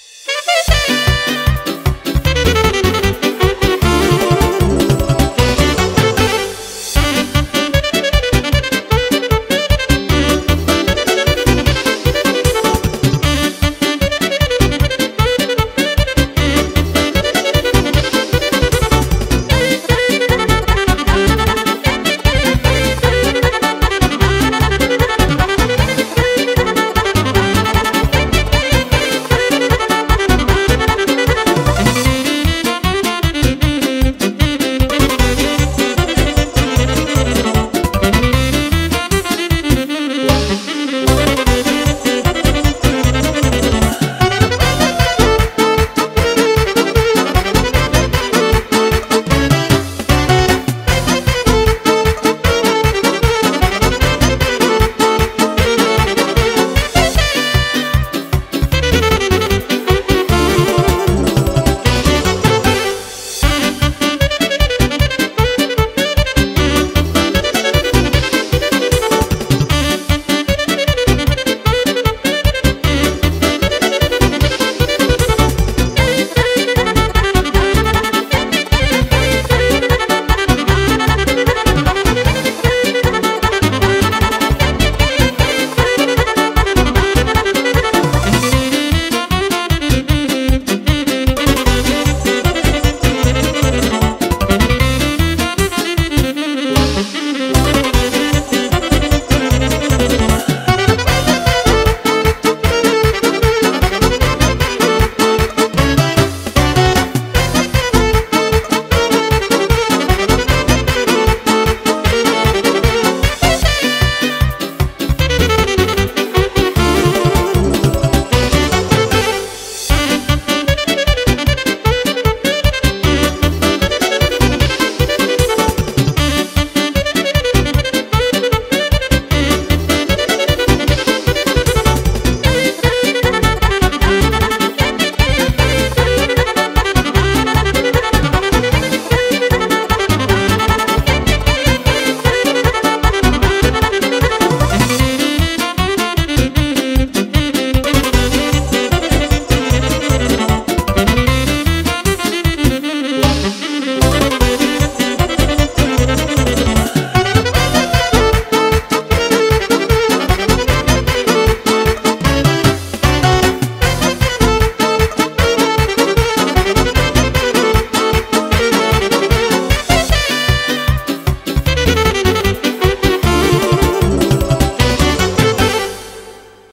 you